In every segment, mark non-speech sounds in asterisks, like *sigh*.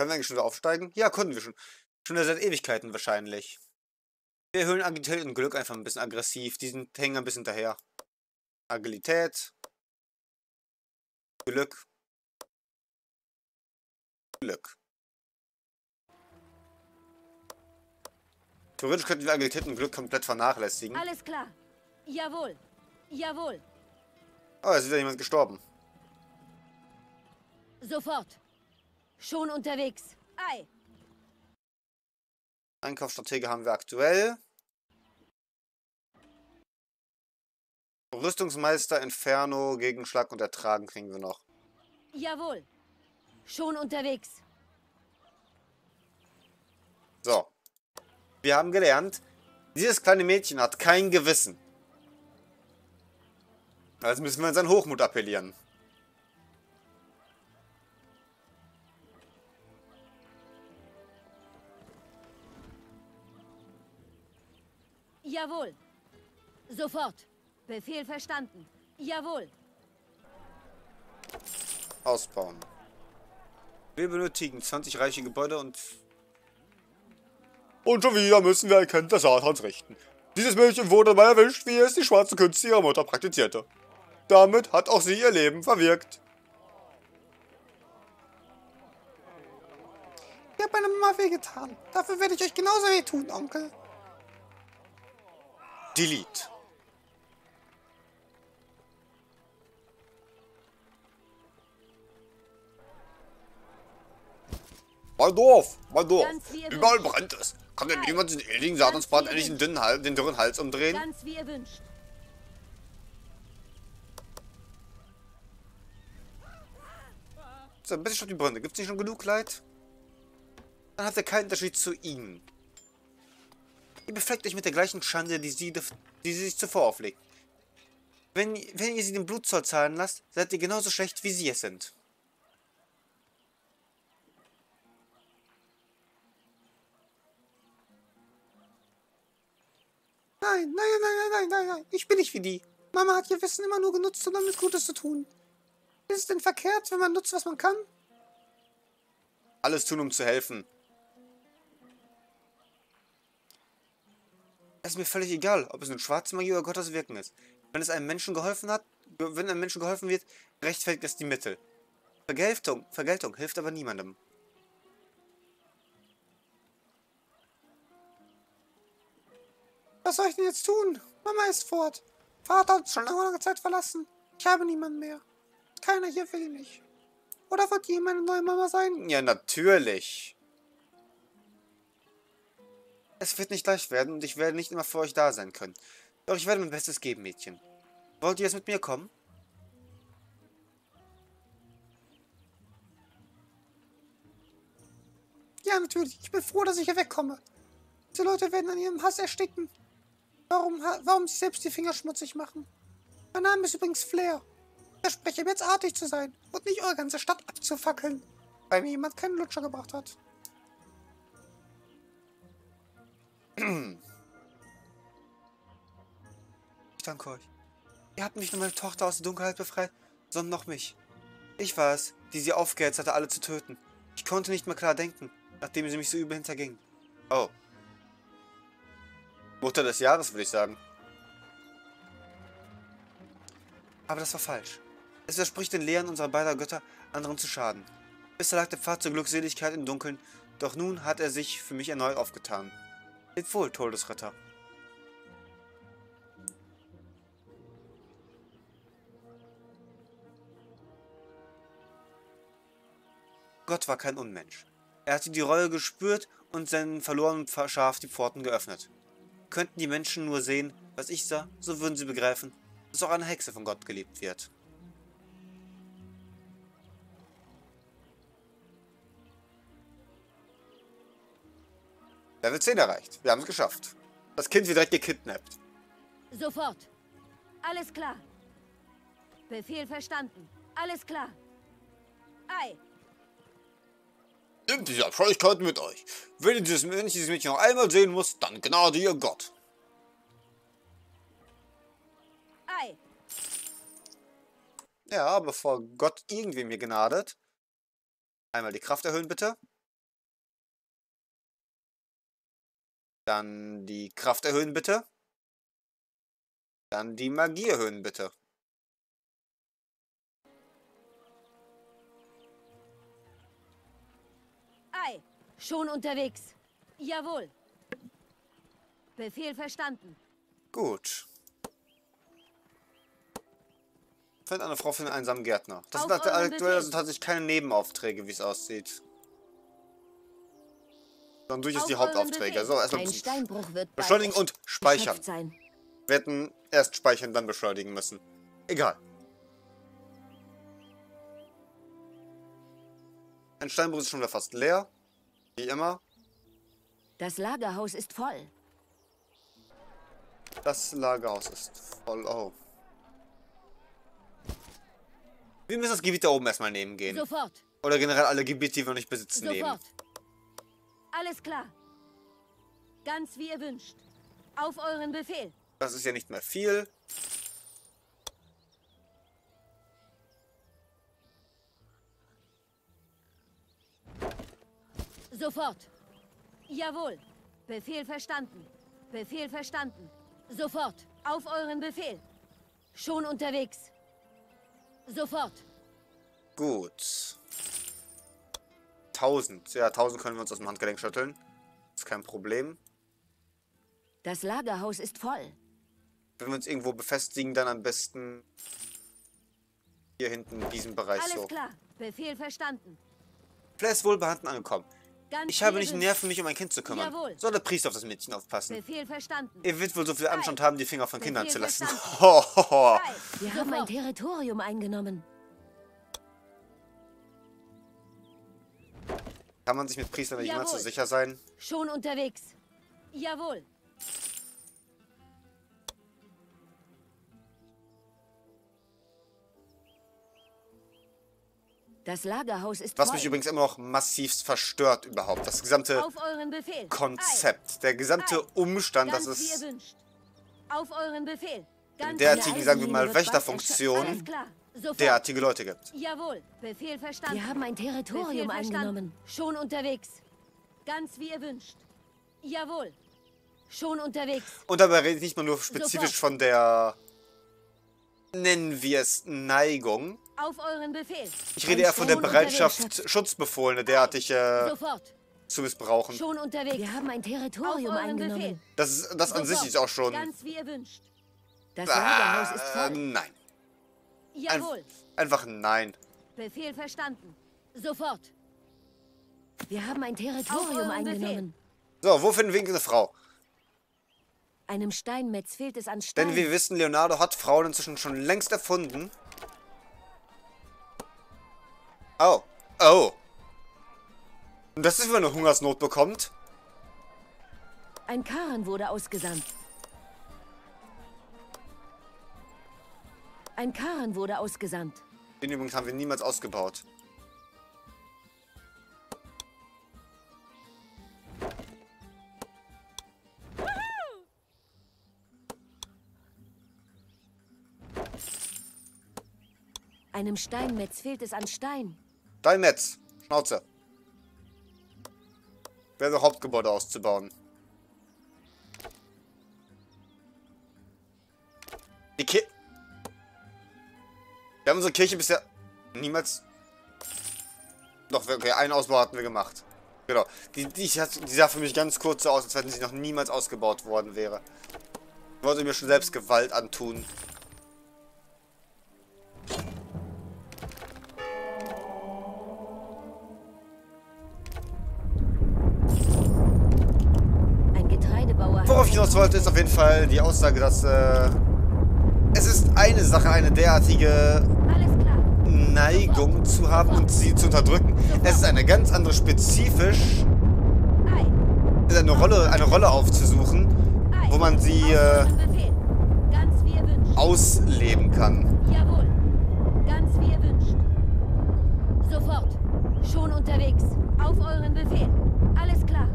Können wir eigentlich schon wieder aufsteigen? Ja, konnten wir schon. Schon seit Ewigkeiten wahrscheinlich. Wir erhöhen Agilität und Glück einfach ein bisschen aggressiv. Die sind, hängen ein bisschen hinterher. Agilität. Glück. Glück. Theoretisch könnten wir Agilität und Glück komplett vernachlässigen. Alles klar. Jawohl. Jawohl. Oh, es ist wieder jemand gestorben. Sofort. Schon unterwegs. Ei. Einkaufsstratege haben wir aktuell. Rüstungsmeister, Inferno, Gegenschlag und Ertragen kriegen wir noch. Jawohl. Schon unterwegs. So. Wir haben gelernt, dieses kleine Mädchen hat kein Gewissen. Also müssen wir in seinen Hochmut appellieren. Jawohl. Sofort. Befehl verstanden. Jawohl. Ausbauen. Wir benötigen 20 reiche Gebäude und... Und schon wieder müssen wir Erkenntnis Satans richten. Dieses Mädchen wurde mal erwischt, wie es die schwarze Künste ihrer Mutter praktizierte. Damit hat auch sie ihr Leben verwirkt. Ich habe meiner Mama wehgetan. Dafür werde ich euch genauso wehtun, Onkel. Delete. Mein Dorf, mein Dorf. Überall brennt es. Kann denn jemand den ewigen Satansbrat endlich den, dünnen Hals, den dürren Hals umdrehen? Ganz wie ihr wünscht. So, bitte schon die Bründe. Gibt es nicht schon genug Leid? Dann hat er keinen Unterschied zu ihnen. Ihr befleckt euch mit der gleichen Schande, die sie, die sie sich zuvor auflegt. Wenn, wenn ihr sie den Blutzoll zahlen lasst, seid ihr genauso schlecht, wie sie es sind. Nein, nein, nein, nein, nein, nein, nein. Ich bin nicht wie die. Mama hat ihr Wissen immer nur genutzt, um damit Gutes zu tun. Ist es denn verkehrt, wenn man nutzt, was man kann? Alles tun, um zu helfen. Es ist mir völlig egal, ob es eine schwarze Magie oder Gottes Wirken ist. Wenn es einem Menschen geholfen hat, wenn einem Menschen geholfen wird, rechtfertigt es die Mittel. Vergeltung, Vergeltung hilft aber niemandem. Was soll ich denn jetzt tun? Mama ist fort. Vater hat uns schon lange, lange Zeit verlassen. Ich habe niemanden mehr. Keiner hier will mich. Oder wird die meine neue Mama sein? Ja, natürlich. Es wird nicht leicht werden und ich werde nicht immer für euch da sein können. Doch ich werde mein Bestes geben, Mädchen. Wollt ihr jetzt mit mir kommen? Ja, natürlich. Ich bin froh, dass ich hier wegkomme. Diese Leute werden an ihrem Hass ersticken. Warum, warum sich selbst die Finger schmutzig machen? Mein Name ist übrigens Flair. Ich verspreche mir jetzt artig zu sein und nicht eure ganze Stadt abzufackeln, weil mir jemand keinen Lutscher gebracht hat. Ich danke euch. Ihr habt nicht nur meine Tochter aus der Dunkelheit befreit, sondern noch mich. Ich war es, die sie aufgehetzt hatte, alle zu töten. Ich konnte nicht mehr klar denken, nachdem sie mich so übel hinterging. Oh. Mutter des Jahres, würde ich sagen. Aber das war falsch. Es widerspricht den Lehren unserer beider Götter, anderen zu schaden. Bisher lag der Pfad zur Glückseligkeit im Dunkeln, doch nun hat er sich für mich erneut aufgetan. Lebt wohl, Todesritter. Gott war kein Unmensch. Er hatte die Reue gespürt und seinen verlorenen Schaf die Pforten geöffnet. Könnten die Menschen nur sehen, was ich sah, so würden sie begreifen, dass auch eine Hexe von Gott geliebt wird. Level 10 erreicht. Wir haben es geschafft. Das Kind wird direkt gekidnappt. Sofort. Alles klar. Befehl verstanden. Alles klar. Ei. Nehmt diese Abscheulichkeiten mit euch. Wenn, ihr dieses, wenn ich dieses Mädchen noch einmal sehen muss, dann gnade ihr Gott. Ei. Ja, bevor Gott irgendwem hier gnadet. Einmal die Kraft erhöhen, bitte. Dann die Kraft erhöhen, bitte. Dann die Magie erhöhen, bitte. Ei, schon unterwegs. Jawohl. Befehl verstanden. Gut. Find eine Frau für den einsamen Gärtner. Das Auf sind aktuell Befehl. also tatsächlich keine Nebenaufträge, wie es aussieht. Sondern durchaus Auf die Hauptaufträge. So, erstmal beschleunigen und speichern. Wir hätten erst speichern, dann beschleunigen müssen. Egal. Ein Steinbruch ist schon wieder fast leer. Wie immer. Das Lagerhaus ist voll. Das Lagerhaus ist voll. Oh. Wir müssen das Gebiet da oben erstmal nehmen gehen. Sofort. Oder generell alle Gebiete, die wir noch nicht besitzen, nehmen. Alles klar. Ganz wie ihr wünscht. Auf euren Befehl. Das ist ja nicht mehr viel. Sofort. Jawohl. Befehl verstanden. Befehl verstanden. Sofort. Auf euren Befehl. Schon unterwegs. Sofort. Gut. 1000. Ja, 1000 können wir uns aus dem Handgelenk schütteln. Ist kein Problem. Das Lagerhaus ist voll. Wenn wir uns irgendwo befestigen, dann am besten hier hinten in diesem Bereich Alles so. klar. Befehl verstanden. Flair ist wohlbehalten angekommen. Ganz Ich habe nicht. Nerven, mich um ein Kind zu kümmern. Jawohl. Soll der Priester auf das Mädchen aufpassen? Befehl verstanden. Ihr wird wohl so viel Anstand haben, die Finger von Kindern zu lassen. *laughs* Wir haben ein. Territorium eingenommen. Kann man sich mit Priestern Jawohl. so sicher sein? Schon unterwegs. Jawohl. Das Lagerhaus ist Was voll. mich übrigens immer noch massivst verstört überhaupt. Das gesamte. Konzept, der gesamte Ei. Umstand, Ganz dass es. Auf euren Befehl. Ganz derartigen, Eine sagen wir mal, Wächterfunktion. Sofort. derartige Leute gibt. Jawohl. Befehl verstanden. Wir haben ein Befehl Territorium verstanden. eingenommen. Schon unterwegs. Ganz wie ihr wünscht. Jawohl. Schon unterwegs. Und dabei rede ich nicht mal nur spezifisch Sofort. von der, nennen wir es, Neigung. Auf euren Befehl. Ich rede eher von der Bereitschaft, unterwegs. Schutzbefohlene derartig äh, Sofort. zu missbrauchen. Schon unterwegs. Wir haben ein Territorium euren Befehl. eingenommen. Das, ist, das an sich ist auch schon... Ganz wie ihr wünscht. Das Lagerhaus ist voll. nein. Ein, Jawohl. einfach nein. Befehl verstanden. Sofort. Wir haben ein Territorium euren eingenommen. So, wo finden wir eine Frau? Einem Steinmetz fehlt es an Stein. Denn wir wissen, Leonardo hat Frauen inzwischen schon längst erfunden. Oh. Oh. Und das ist, wenn man eine Hungersnot bekommt. Ein Karren wurde ausgesandt. Ein Karren wurde ausgesandt. Den übrigens haben wir niemals ausgebaut. Einem Steinmetz fehlt es an Stein. Dein Metz. Schnauze. Wäre Hauptgebäude auszubauen. Wir haben unsere Kirche bisher niemals. Doch, okay, einen Ausbau hatten wir gemacht. Genau. Die, die, die sah für mich ganz kurz so aus, als wenn sie noch niemals ausgebaut worden wäre. Ich wollte mir schon selbst Gewalt antun. Ein Getreidebauer. Worauf ich hinaus wollte, ist auf jeden Fall die Aussage, dass äh, es ist eine Sache, eine derartige. Neigung zu haben und sie zu unterdrücken. Es ist eine ganz andere spezifisch Ei. eine Rolle, eine Rolle aufzusuchen, wo man sie äh, ausleben kann. Jawohl. Ganz wie ihr wünscht. Sofort. Schon unterwegs. Auf euren Befehl. Alles klar.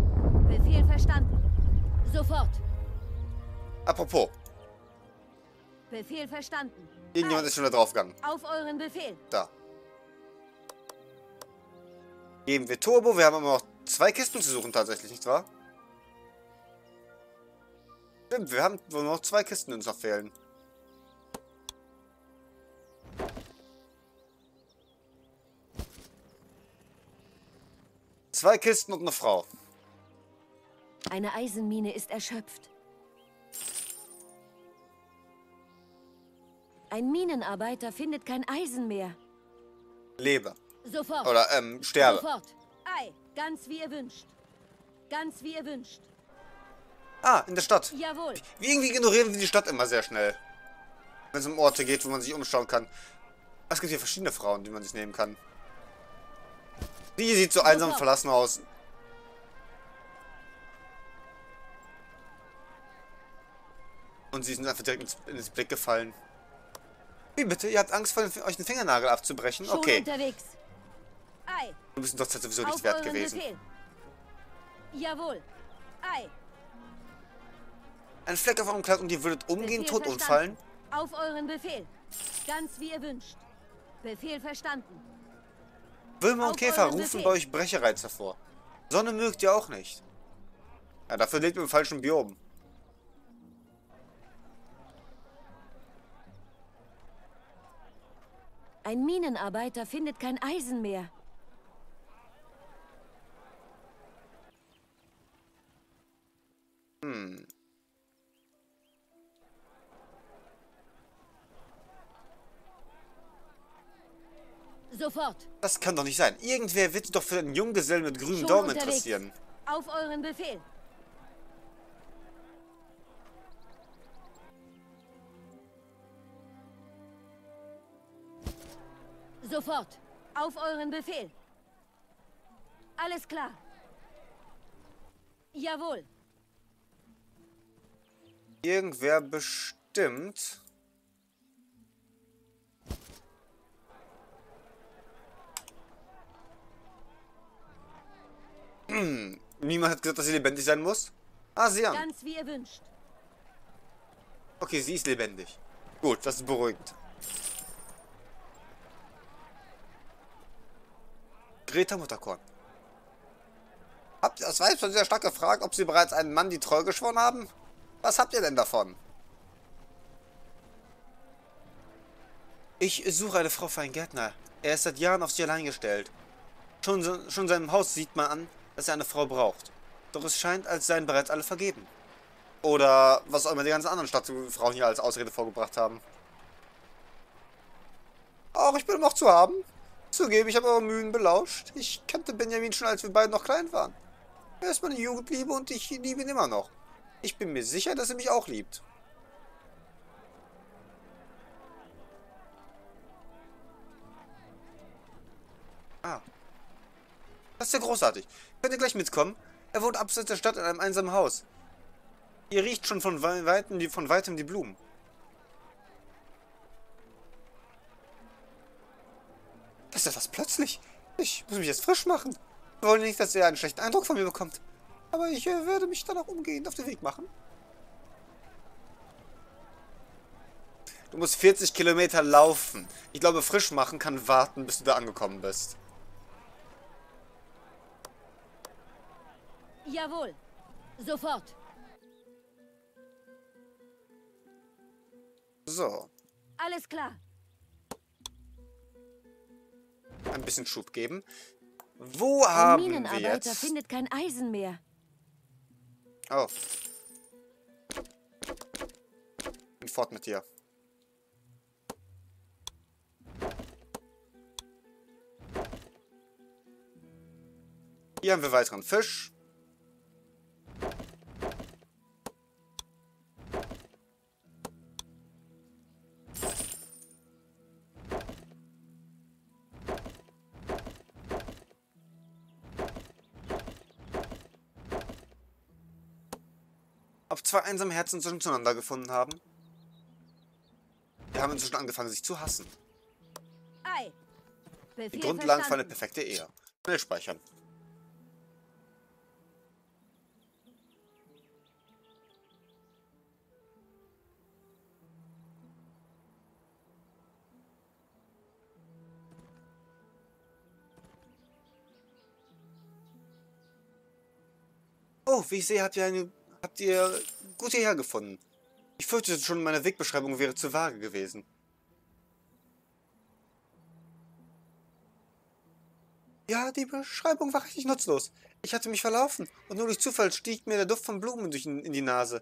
Befehl verstanden. Sofort. Apropos, Befehl verstanden. Irgendjemand ist schon da draufgegangen. Auf euren Befehl. Da. Geben wir Turbo. Wir haben immer noch zwei Kisten zu suchen tatsächlich, nicht wahr? Stimmt, wir haben nur noch zwei Kisten, die uns noch fehlen. Zwei Kisten und eine Frau. Eine Eisenmine ist erschöpft. Ein Minenarbeiter findet kein Eisen mehr. Lebe. Sofort. Oder, ähm, sterbe. Sofort. Ei, ganz wie ihr wünscht. Ganz wie ihr wünscht. Ah, in der Stadt. Jawohl. Wie irgendwie ignorieren wir die Stadt immer sehr schnell. Wenn es um Orte geht, wo man sich umschauen kann. Es gibt hier verschiedene Frauen, die man sich nehmen kann. Die sieht so einsam und verlassen aus. Und sie sind einfach direkt ins, ins Blick gefallen. Wie bitte? Ihr habt Angst, vor den, euch den Fingernagel abzubrechen? Okay. Du bist doch sowieso auf nicht wert gewesen. Jawohl. Ei, Ein Fleck auf eurem Kleid und ihr würdet umgehen, tot umfallen? Auf euren Befehl. Ganz wie ihr wünscht. Befehl verstanden. Würmer und Käfer rufen Befehl. bei euch Brechereiz hervor. Sonne mögt ihr auch nicht. Ja, dafür lebt ihr im falschen Biom. Ein Minenarbeiter findet kein Eisen mehr. Sofort. Das kann doch nicht sein. Irgendwer wird sich doch für einen Junggesellen mit grünem Schon Daumen unterwegs. interessieren. Auf euren Befehl. Sofort. Auf euren Befehl. Alles klar. Jawohl. Irgendwer bestimmt. Hm, *clears throat* niemand hat gesagt, dass sie lebendig sein muss. Ah, sie an. Ganz wie ihr wünscht. Okay, sie ist lebendig. Gut, das ist beruhigend. Greta Mutterkorn. Habt ihr, das jetzt schon sehr stark gefragt, ob sie bereits einen Mann die Treu geschworen haben? Was habt ihr denn davon? Ich suche eine Frau für einen Gärtner. Er ist seit Jahren auf sich allein gestellt. Schon, schon seinem Haus sieht man an, dass er eine Frau braucht. Doch es scheint, als seien bereits alle vergeben. Oder was auch immer die ganzen anderen Stadtfrauen hier als Ausrede vorgebracht haben. Auch ich bin noch zu haben. Zugeben, ich habe eure Mühen belauscht. Ich kannte Benjamin schon, als wir beide noch klein waren. Er ist meine Jugendliebe und ich liebe ihn immer noch. Ich bin mir sicher, dass er mich auch liebt. Ah. Das ist ja großartig. Könnt ihr gleich mitkommen? Er wohnt abseits der Stadt in einem einsamen Haus. Ihr riecht schon von wei- weitem von weitem die Blumen. Ist etwas plötzlich. Ich muss mich jetzt frisch machen. Wir wollen nicht, dass er einen schlechten Eindruck von mir bekommt. Aber ich äh, werde mich dann auch umgehend auf den Weg machen. Du musst 40 Kilometer laufen. Ich glaube, frisch machen kann warten, bis du da angekommen bist. Jawohl. Sofort. So, Alles klar. Ein bisschen Schub geben. Wo Ein haben wir Minenarbeiter jetzt... findet kein Eisen mehr. Oh. Bin fort mit dir. Hier haben wir weiteren Fisch. Zwei einsame Herzen zueinander gefunden haben? Wir haben inzwischen angefangen, sich zu hassen. Die Grundlagen für eine perfekte Ehe. Schnell speichern. Oh, wie ich sehe, habt ihr, eine, habt ihr gut hierher gefunden. Ich fürchtete schon, meine Wegbeschreibung wäre zu vage gewesen. Ja, die Beschreibung war richtig nutzlos. Ich hatte mich verlaufen und nur durch Zufall stieg mir der Duft von Blumen durch in die Nase.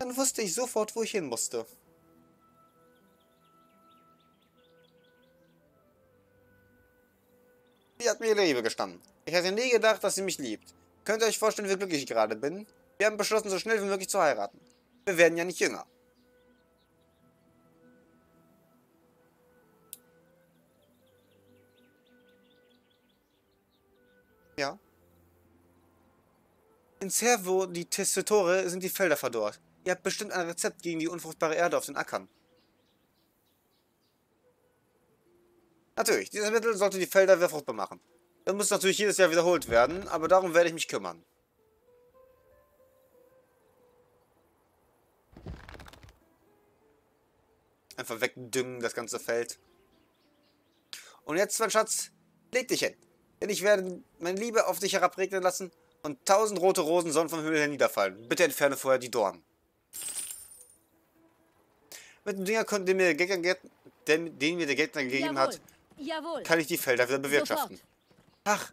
Dann wusste ich sofort, wo ich hin musste. Sie hat mir ihre Liebe gestanden. Ich hätte nie gedacht, dass sie mich liebt. Könnt ihr euch vorstellen, wie glücklich ich gerade bin? Wir haben beschlossen, so schnell wie möglich zu heiraten. Wir werden ja nicht jünger. Ja. In Servo, die Tessitore, sind die Felder verdorrt. Ihr habt bestimmt ein Rezept gegen die unfruchtbare Erde auf den Ackern. Natürlich, dieses Mittel sollte die Felder wieder fruchtbar machen. Das muss natürlich jedes Jahr wiederholt werden, aber darum werde ich mich kümmern. Einfach wegdüngen, das ganze Feld. Und jetzt, mein Schatz, leg dich hin. Denn ich werde meine Liebe auf dich herabregnen lassen und tausend rote Rosen sollen vom Himmel herniederfallen. Bitte entferne vorher die Dornen. Mit dem Dinger, den mir der Gegner, den, den mir der Gegner gegeben Jawohl. hat, Jawohl. kann ich die Felder wieder bewirtschaften. Sofort. Ach,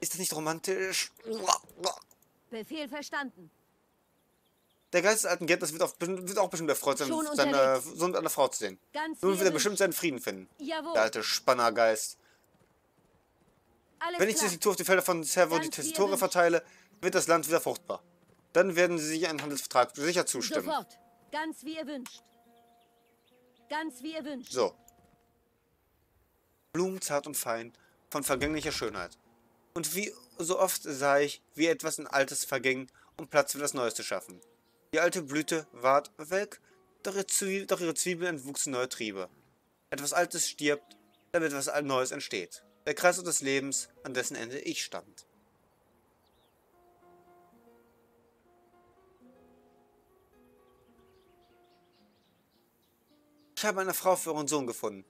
ist das nicht romantisch? Befehl verstanden. Der Geist des alten Gärtners wird, auch, wird auch bestimmt erfreut sein, seine. Sohn mit einer Frau zu sehen. Ganz Nun wird er bestimmt seinen Frieden finden. Jawohl. Der alte Spannergeist. Alles Wenn ich die Tour auf die Felder von Servo Ganz die Tessitore verteile, wird das Land wieder fruchtbar. Dann werden sie sich einen Handelsvertrag sicher zustimmen. Sofort. Ganz wie ihr wünscht. Ganz wie ihr wünscht. So. Blumen zart und fein, von vergänglicher Schönheit. Und wie so oft sah ich, wie etwas in Altes verging, um Platz für das Neues zu schaffen. Die alte Blüte ward welk, doch, ihr Zwie doch ihre Zwiebeln entwuchsen neue Triebe. Etwas Altes stirbt, damit etwas Neues entsteht. Der Kreislauf des Lebens, an dessen Ende ich stand. Ich habe eine Frau für euren Sohn gefunden.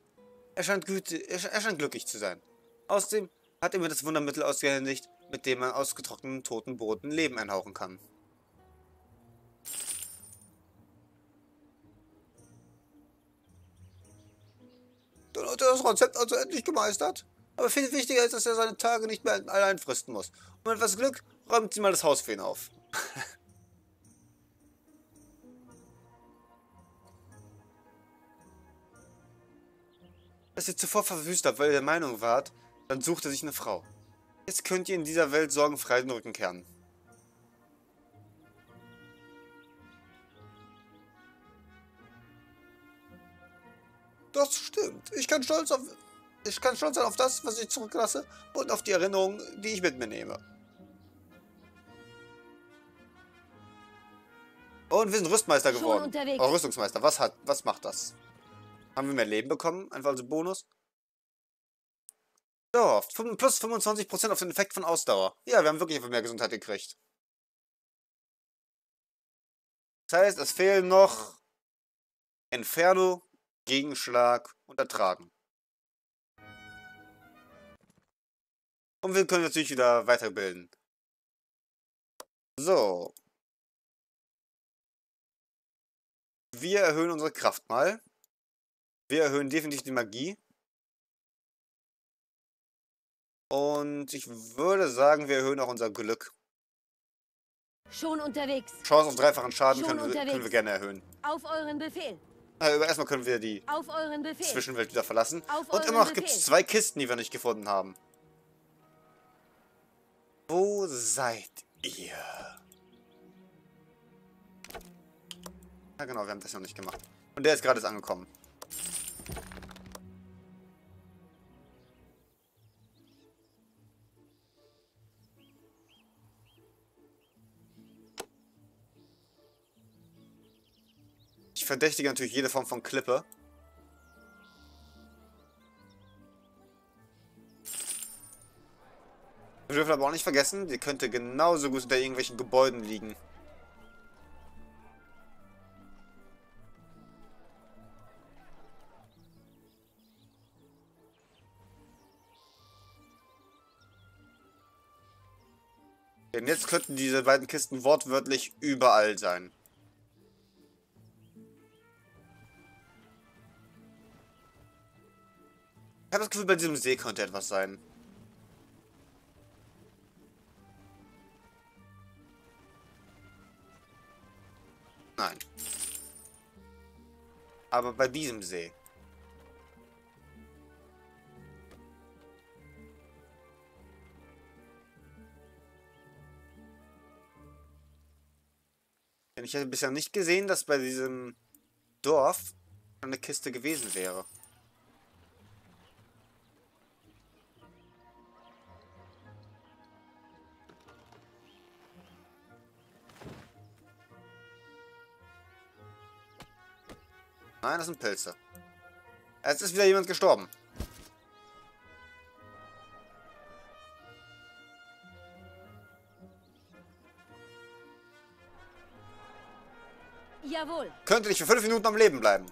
Er scheint, er scheint glücklich zu sein. Außerdem hat er mir das Wundermittel ausgehändigt, mit dem man aus getrockneten toten Boden Leben einhauchen kann. Dann hat er das Rezept also endlich gemeistert. Aber viel wichtiger ist, dass er seine Tage nicht mehr allein fristen muss. Und mit etwas Glück räumt sie mal das Haus für ihn auf. *laughs* Dass ihr zuvor verwüst habt, weil ihr der Meinung wart, dann sucht er sich eine Frau. Jetzt könnt ihr in dieser Welt sorgenfrei den Rücken kehren. Das stimmt. Ich kann stolz auf. Ich kann stolz sein auf das, was ich zurücklasse und auf die Erinnerungen, die ich mit mir nehme. Und wir sind Rüstmeister geworden. Oh, Rüstungsmeister. Was hat, was macht das? Haben wir mehr Leben bekommen? Einfach als Bonus? Fün- plus 25% auf den Effekt von Ausdauer. Ja, wir haben wirklich einfach mehr Gesundheit gekriegt. Das heißt, es fehlen noch Inferno, Gegenschlag und Ertragen. Und wir können natürlich wieder weiterbilden. So. Wir erhöhen unsere Kraft mal. Wir erhöhen definitiv die Magie. Und ich würde sagen, wir erhöhen auch unser Glück. Schon unterwegs. Chance auf dreifachen Schaden können wir, können wir gerne erhöhen. Auf euren Befehl. Äh, aber erstmal können wir die. Zwischenwelt wieder verlassen. Auf Und immer noch gibt es zwei Kisten, die wir nicht gefunden haben. Wo seid ihr? Ja genau, wir haben das noch nicht gemacht. Und der ist gerade angekommen. Verdächtige natürlich jede Form von Klippe. Wir dürfen aber auch nicht vergessen, die könnte genauso gut unter irgendwelchen Gebäuden liegen. Denn jetzt könnten diese beiden Kisten wortwörtlich überall sein. Ich habe das Gefühl, bei diesem See könnte etwas sein. Nein. Aber bei diesem See. Denn ich hätte bisher nicht gesehen, dass bei diesem Dorf eine Kiste gewesen wäre. Nein, das sind Pilze. Jetzt ist wieder jemand gestorben. Jawohl. Könnte nicht für fünf Minuten am Leben bleiben.